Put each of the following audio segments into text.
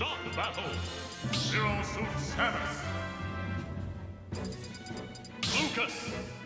Start the battle! Zero Suit Samus! Lucas!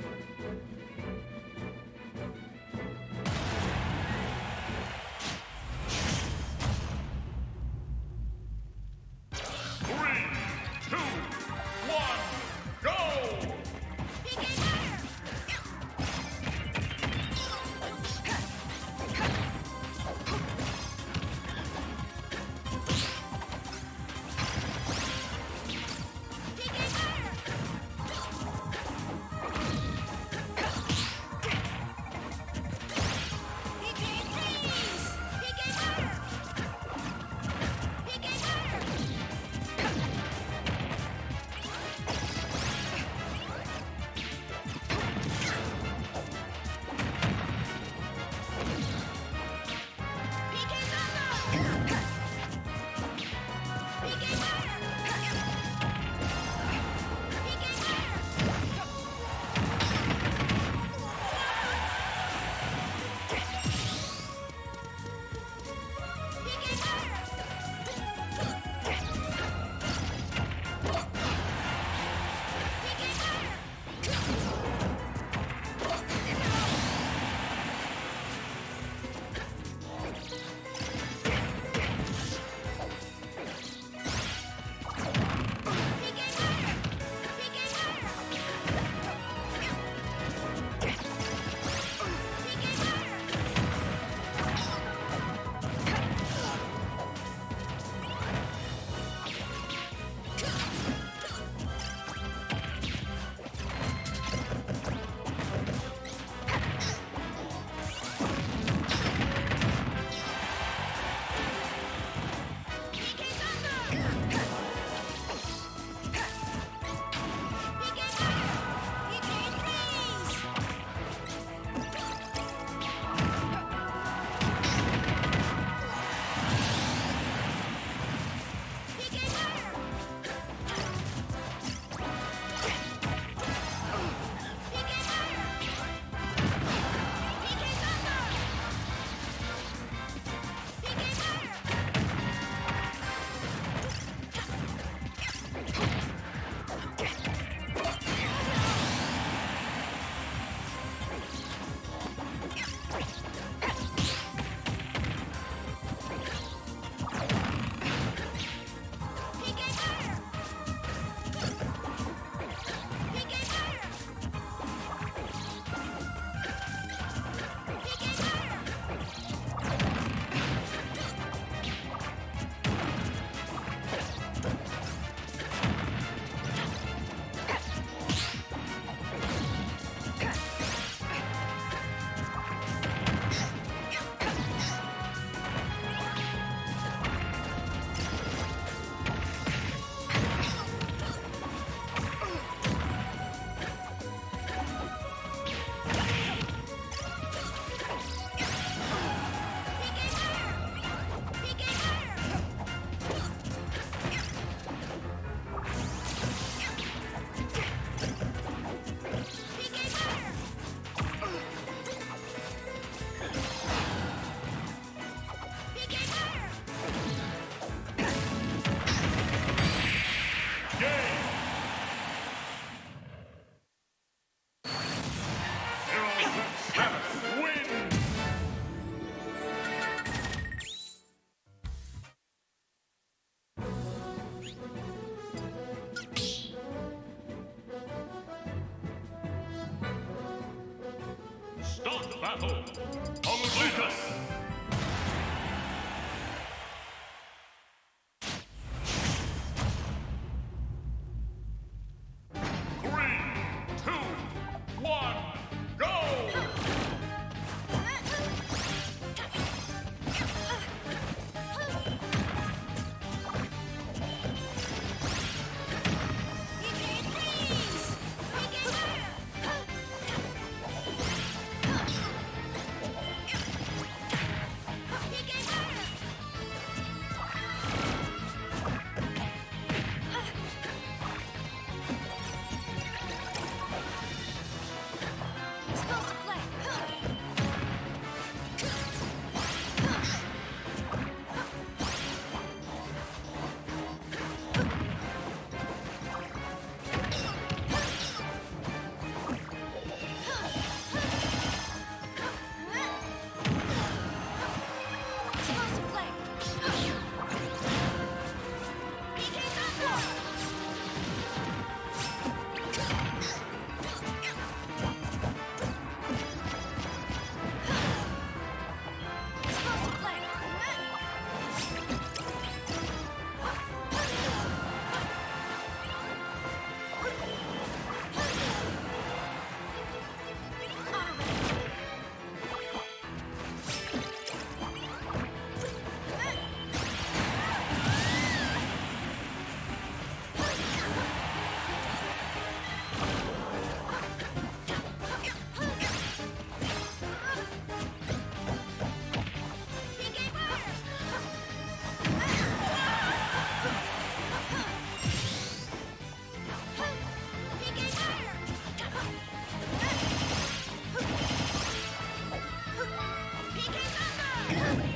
Come on.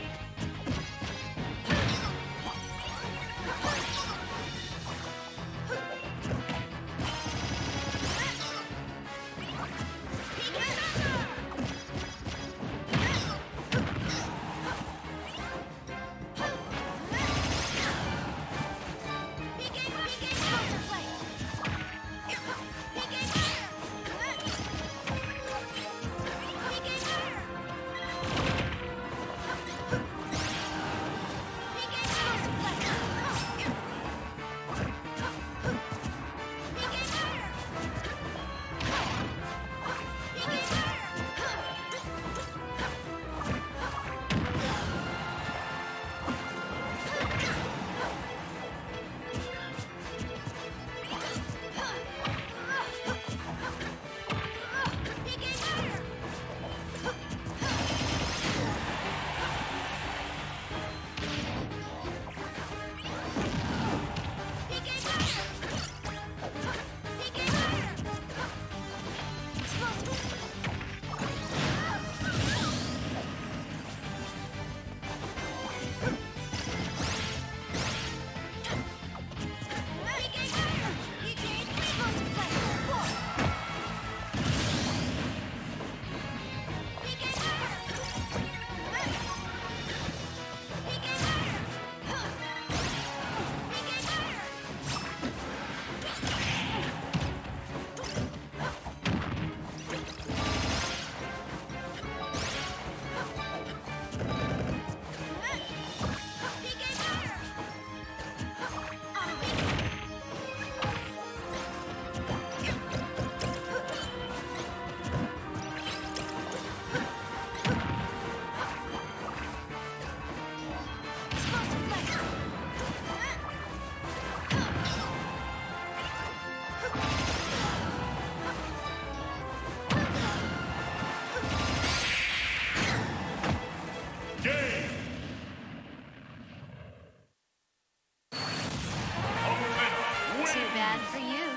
bad for you.